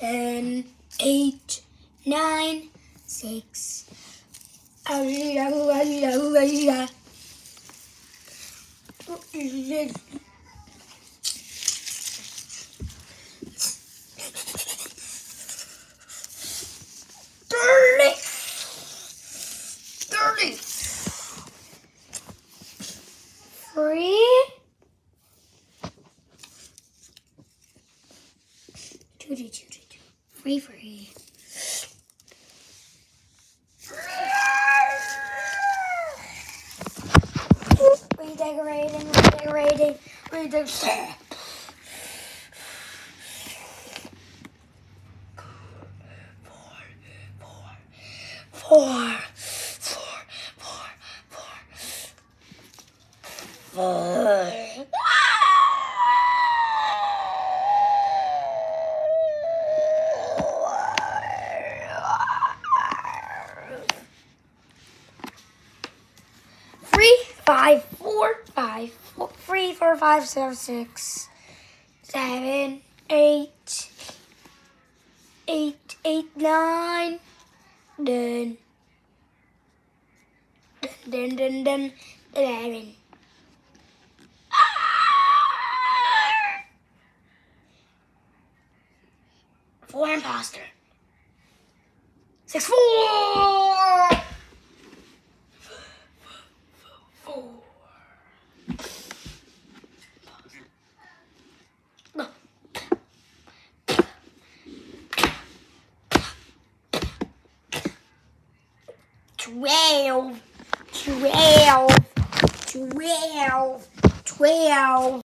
And eight, nine, six. Thirty. Two, two, two, two. Free, free. Redecorating, redecorating, redecorating. Four, four, four, four, four. Five, four, five, four, three, four, five, seven, six, seven, eight, eight, eight, nine, then, then, then, then, eleven. Four imposter. Six, four. Four. Twelve. Twelve. Twelve. Twelve.